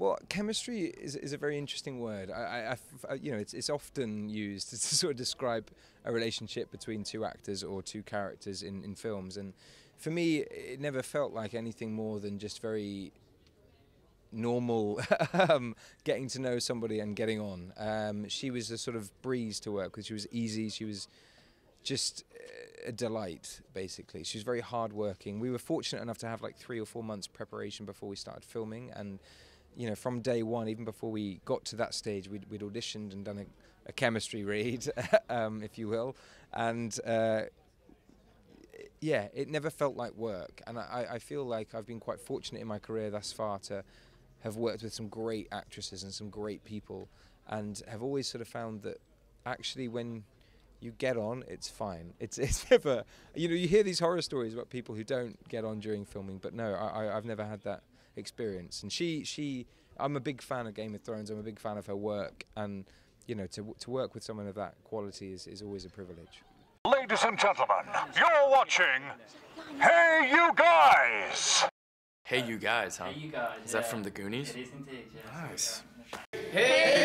Well, chemistry is, is a very interesting word. I, I, I, you know, it's, it's often used to sort of describe a relationship between two actors or two characters in, in films. And for me, it never felt like anything more than just very normal um, getting to know somebody and getting on. Um, she was a sort of breeze to work with. She was easy. She was just a delight, basically. She was very hardworking. We were fortunate enough to have like three or four months preparation before we started filming, and you know, from day one, even before we got to that stage, we'd, we'd auditioned and done a, a chemistry read, um, if you will, and. Uh, yeah, it never felt like work, and I, I feel like I've been quite fortunate in my career thus far to have worked with some great actresses and some great people, and have always sort of found that actually when you get on, it's fine. It's it's never, you know, you hear these horror stories about people who don't get on during filming, but no, I, I've never had that experience. And she she, I'm a big fan of Game of Thrones. I'm a big fan of her work, and you know, to to work with someone of that quality is is always a privilege. Ladies and gentlemen, you're watching HeyUGuys! Hey You Guys, huh? Hey, you guys. Is that from the Goonies? It is indeed, yeah. Nice. Hey,